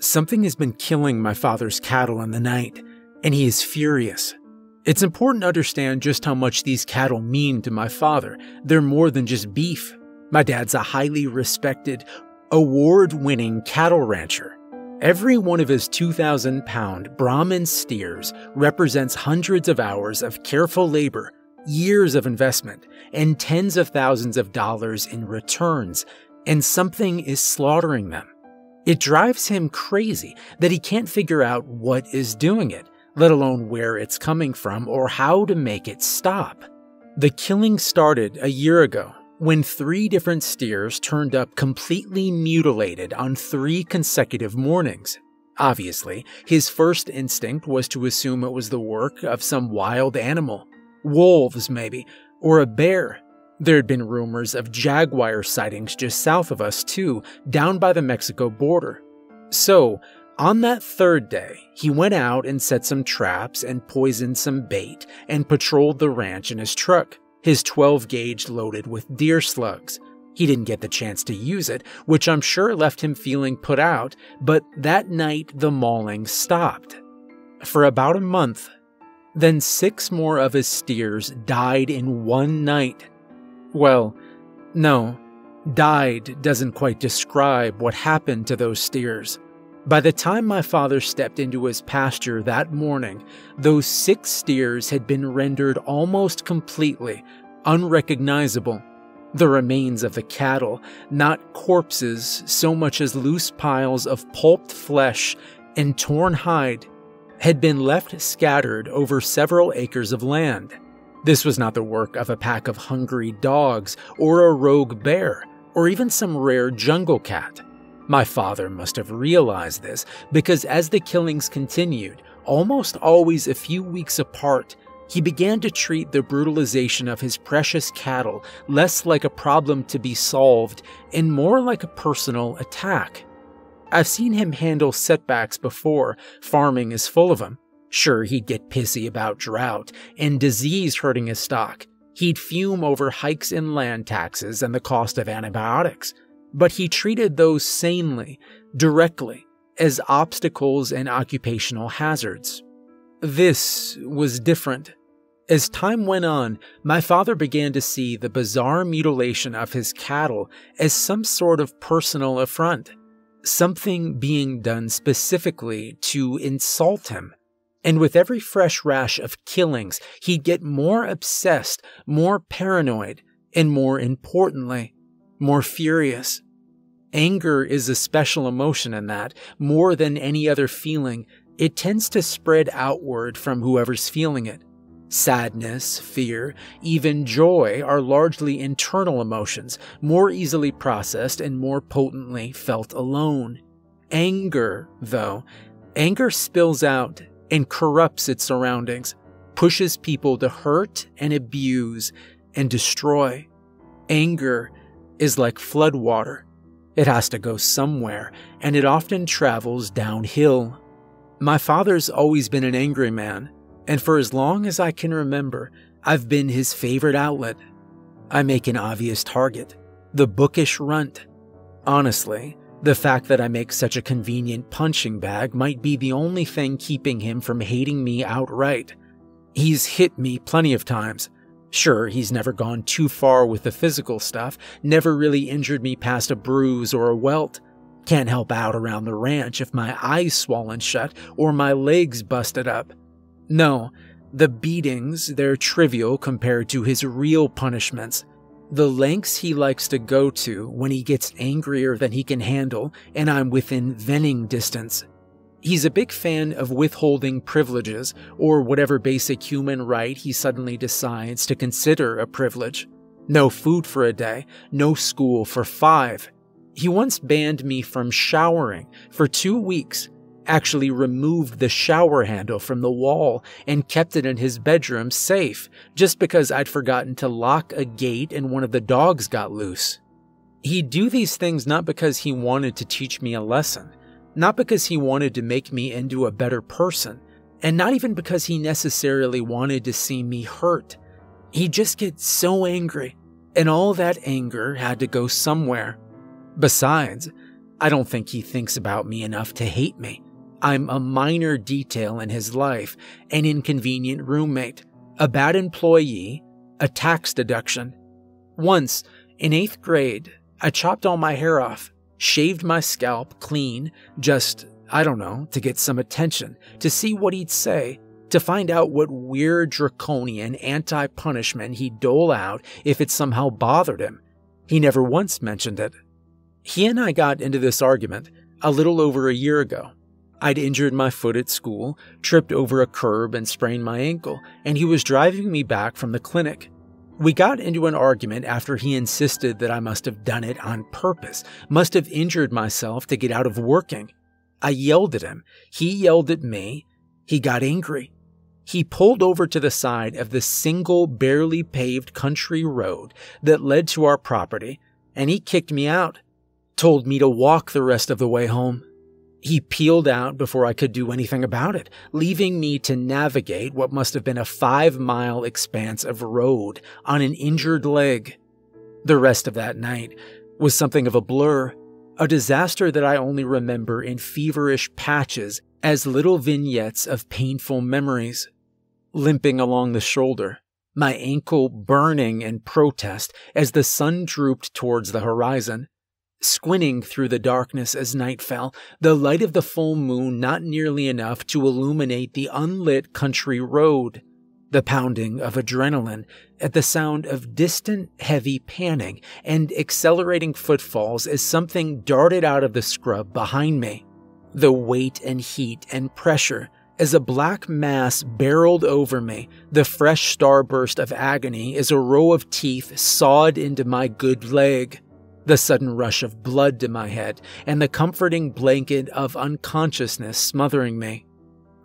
Something has been killing my father's cattle in the night, and he is furious. It's important to understand just how much these cattle mean to my father. They're more than just beef. My dad's a highly respected, award winning cattle rancher. Every one of his 2,000 pound Brahman steers represents hundreds of hours of careful labor, years of investment, and tens of thousands of dollars in returns, and something is slaughtering them. It drives him crazy that he can't figure out what is doing it let alone where it's coming from or how to make it stop. The killing started a year ago when three different steers turned up completely mutilated on three consecutive mornings. Obviously, his first instinct was to assume it was the work of some wild animal wolves, maybe, or a bear. There had been rumors of jaguar sightings just south of us, too, down by the Mexico border. So, on that third day, he went out and set some traps and poisoned some bait and patrolled the ranch in his truck, his 12 gauge loaded with deer slugs. He didn't get the chance to use it, which I'm sure left him feeling put out, but that night the mauling stopped. For about a month, then six more of his steers died in one night. Well, no, died doesn't quite describe what happened to those steers. By the time my father stepped into his pasture that morning, those six steers had been rendered almost completely unrecognizable. The remains of the cattle, not corpses so much as loose piles of pulped flesh and torn hide, had been left scattered over several acres of land. This was not the work of a pack of hungry dogs or a rogue bear or even some rare jungle cat. My father must have realized this because as the killings continued, almost always a few weeks apart, he began to treat the brutalization of his precious cattle less like a problem to be solved and more like a personal attack. I've seen him handle setbacks before, farming is full of them. Sure, he'd get pissy about drought and disease hurting his stock. He'd fume over hikes in land taxes and the cost of antibiotics but he treated those sanely, directly, as obstacles and occupational hazards. This was different. As time went on, my father began to see the bizarre mutilation of his cattle as some sort of personal affront, something being done specifically to insult him. And with every fresh rash of killings, he'd get more obsessed, more paranoid, and more importantly, more furious. Anger is a special emotion in that, more than any other feeling, it tends to spread outward from whoever's feeling it. Sadness, fear, even joy are largely internal emotions, more easily processed and more potently felt alone. Anger, though, anger spills out and corrupts its surroundings, pushes people to hurt and abuse and destroy. Anger is like floodwater. It has to go somewhere, and it often travels downhill. My father's always been an angry man, and for as long as I can remember, I've been his favorite outlet. I make an obvious target the bookish runt. Honestly, the fact that I make such a convenient punching bag might be the only thing keeping him from hating me outright. He's hit me plenty of times, Sure, he's never gone too far with the physical stuff, never really injured me past a bruise or a welt. Can't help out around the ranch if my eyes swollen shut or my legs busted up. No, the beatings, they're trivial compared to his real punishments. The lengths he likes to go to when he gets angrier than he can handle and I'm within venting distance. He's a big fan of withholding privileges, or whatever basic human right he suddenly decides to consider a privilege. No food for a day, no school for five. He once banned me from showering for two weeks, actually removed the shower handle from the wall and kept it in his bedroom safe just because I'd forgotten to lock a gate and one of the dogs got loose. He'd do these things not because he wanted to teach me a lesson not because he wanted to make me into a better person, and not even because he necessarily wanted to see me hurt. He just gets so angry, and all that anger had to go somewhere. Besides, I don't think he thinks about me enough to hate me. I'm a minor detail in his life, an inconvenient roommate, a bad employee, a tax deduction. Once, in eighth grade, I chopped all my hair off, shaved my scalp clean, just, I don't know, to get some attention, to see what he'd say, to find out what weird draconian anti punishment he'd dole out if it somehow bothered him. He never once mentioned it. He and I got into this argument a little over a year ago. I'd injured my foot at school, tripped over a curb, and sprained my ankle, and he was driving me back from the clinic. We got into an argument after he insisted that I must have done it on purpose, must have injured myself to get out of working. I yelled at him. He yelled at me. He got angry. He pulled over to the side of the single, barely paved country road that led to our property, and he kicked me out, told me to walk the rest of the way home. He peeled out before I could do anything about it, leaving me to navigate what must have been a five mile expanse of road on an injured leg. The rest of that night was something of a blur, a disaster that I only remember in feverish patches as little vignettes of painful memories. Limping along the shoulder, my ankle burning in protest as the sun drooped towards the horizon. Squinting through the darkness as night fell, the light of the full moon not nearly enough to illuminate the unlit country road. The pounding of adrenaline at the sound of distant, heavy panning and accelerating footfalls as something darted out of the scrub behind me. The weight and heat and pressure as a black mass barreled over me, the fresh starburst of agony as a row of teeth sawed into my good leg the sudden rush of blood to my head, and the comforting blanket of unconsciousness smothering me.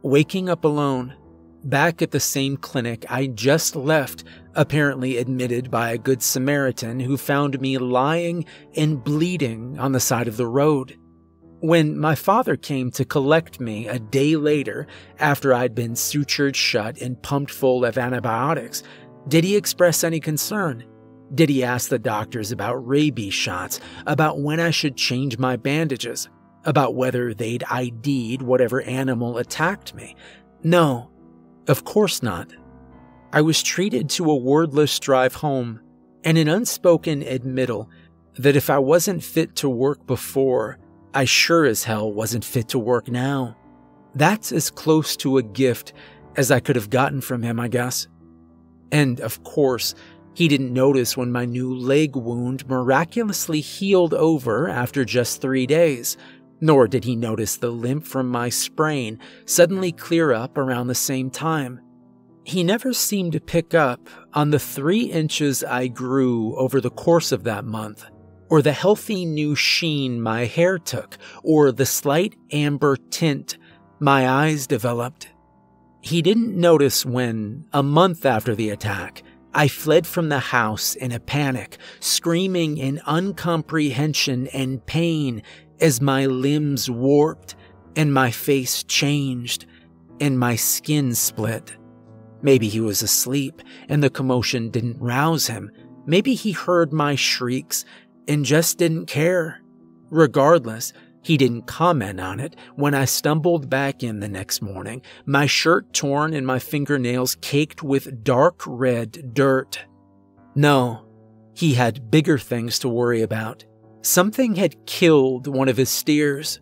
Waking up alone, back at the same clinic I just left, apparently admitted by a good Samaritan who found me lying and bleeding on the side of the road. When my father came to collect me a day later, after I'd been sutured shut and pumped full of antibiotics, did he express any concern? Did he ask the doctors about rabies shots, about when I should change my bandages, about whether they'd ID'd whatever animal attacked me? No, of course not. I was treated to a wordless drive home and an unspoken admittal that if I wasn't fit to work before, I sure as hell wasn't fit to work now. That's as close to a gift as I could have gotten from him, I guess. And of course, he didn't notice when my new leg wound miraculously healed over after just three days, nor did he notice the limp from my sprain suddenly clear up around the same time. He never seemed to pick up on the three inches I grew over the course of that month, or the healthy new sheen my hair took, or the slight amber tint my eyes developed. He didn't notice when, a month after the attack, I fled from the house in a panic, screaming in uncomprehension and pain as my limbs warped and my face changed and my skin split. Maybe he was asleep and the commotion didn't rouse him. Maybe he heard my shrieks and just didn't care. Regardless, he didn't comment on it when I stumbled back in the next morning, my shirt torn and my fingernails caked with dark red dirt. No, he had bigger things to worry about. Something had killed one of his steers.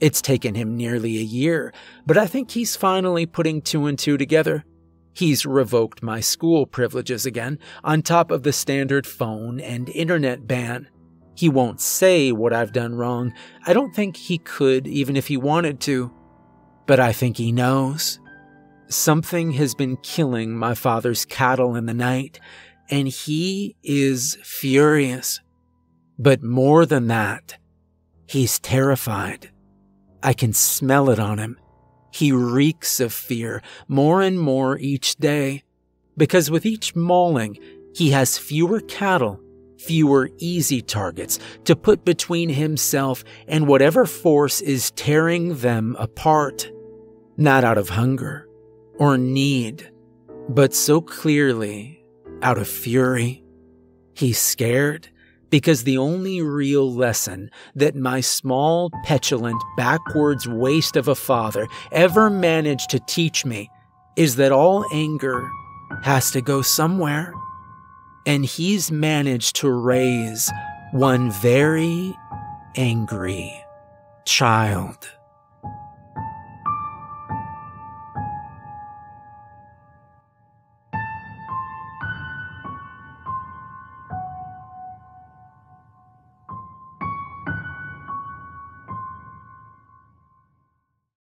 It's taken him nearly a year, but I think he's finally putting two and two together. He's revoked my school privileges again, on top of the standard phone and internet ban. He won't say what I've done wrong. I don't think he could, even if he wanted to. But I think he knows. Something has been killing my father's cattle in the night, and he is furious. But more than that, he's terrified. I can smell it on him. He reeks of fear more and more each day, because with each mauling, he has fewer cattle fewer easy targets to put between himself and whatever force is tearing them apart. Not out of hunger or need, but so clearly out of fury. He's scared because the only real lesson that my small, petulant, backwards waste of a father ever managed to teach me is that all anger has to go somewhere. And he's managed to raise one very angry child.